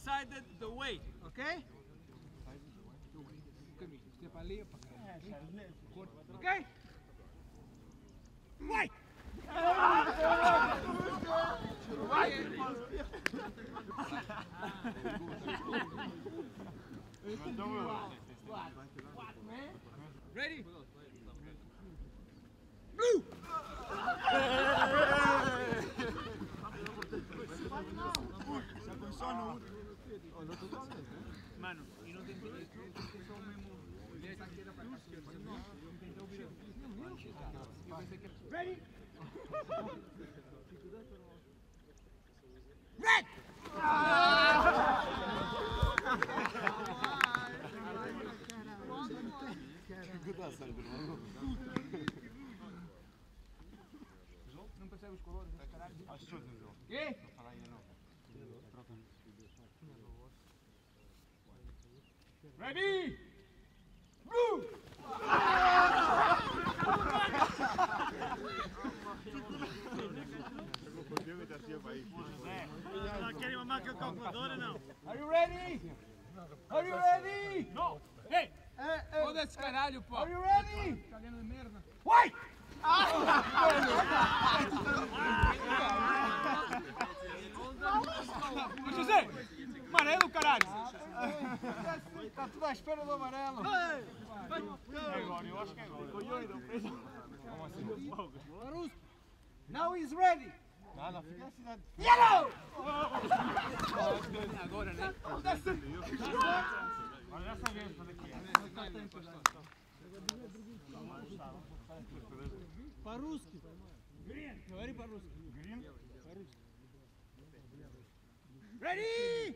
decided the way, okay? Okay? Ready? Blue! E não tentou, mesmo. Cá, não tentou virar. Ready? Red! Não percebe os colores, os caralhos. Quê? Ready? Blue! Calculadora não? Are you ready? Are you ready? No! Hey! Foda-se caralho, pô! Are you ready? De merda. Vai! Ô José! Amarelo, caralho! Tá tudo à espera do amarelo. Now he's ready. Yellow! Agora, né? По-русски. Говори по-русски. Ready?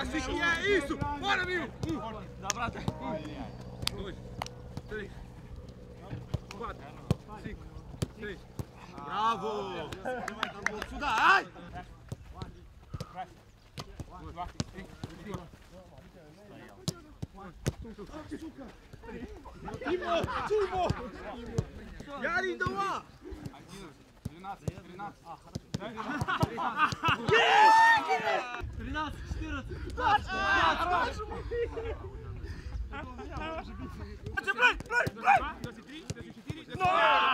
Assim que é isso! Bora, amigo! Um, dá prata. Um, dois, três, quatro, cinco, seis. Bravo! Estudar! Ai! Тимо! Тимо! Ярик, давай! 12, 13. А, хорошо. 13, 14. 20, 15. Блядь, блядь, блядь! 24, 24.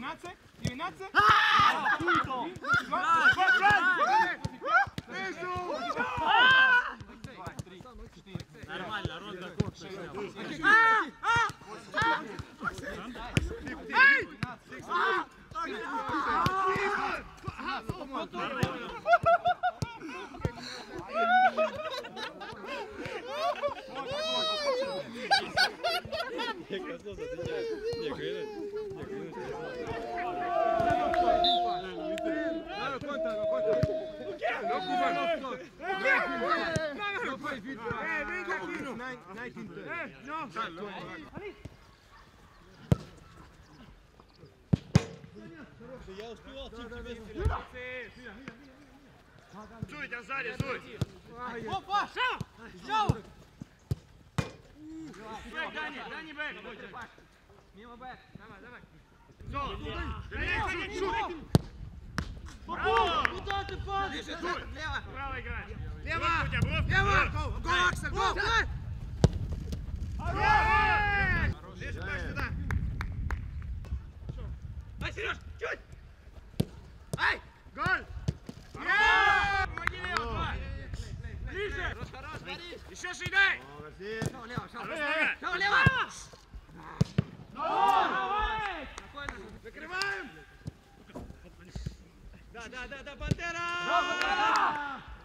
Ignace, Ignace. Ah! Punto. Eșu! Normal, la rondă cu Hai! успевал, успевал, Тим, тебе стрелять. Зуй, тебя сзади, Зуй. Опа, шел, шел. Бэк, Дани, Дани, бэк. Мимо бэк, давай, давай. Браво! Куда ты падаешь? Лево! Право играй! Лево! Лево! Гол, Аксель, гол! Леша, сюда! А, Сереж, Još, još ide! Молодец. Šao leva, šao. Dobro. Šao leva! Давай! Закриваємо! Да, да, да, да, Пантера!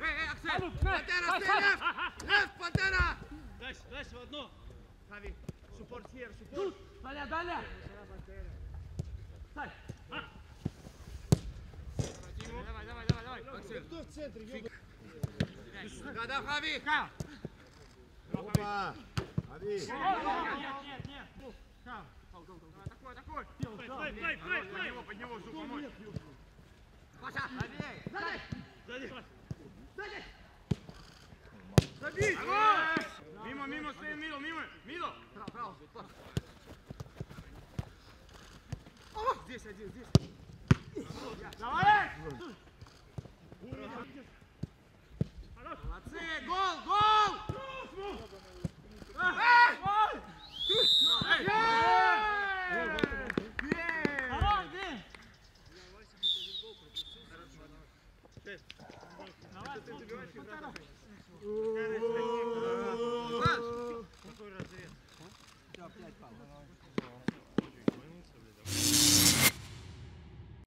Ей, ей, Аксель! Пантера, стій, Лев! Лев, Пантера! Дальше, дальше в одно. Хави, суппорт here, суппорт. Далее, далее! Стай! Давай, давай, давай, давай. Аксель. Кто в центре, ёбаный? Да, да, Хави! Опа. Ави. Нет, нет, нет! Такой, такой. Плей, плей, плей, плей! Под него, Жу, помочь. Паша, левей. Сзади. Забей! Мимо, мимо, стоим, мимо, мимо, мимо. Право, право, Паша. О, здесь один, здесь. Давай! Все, опять пал.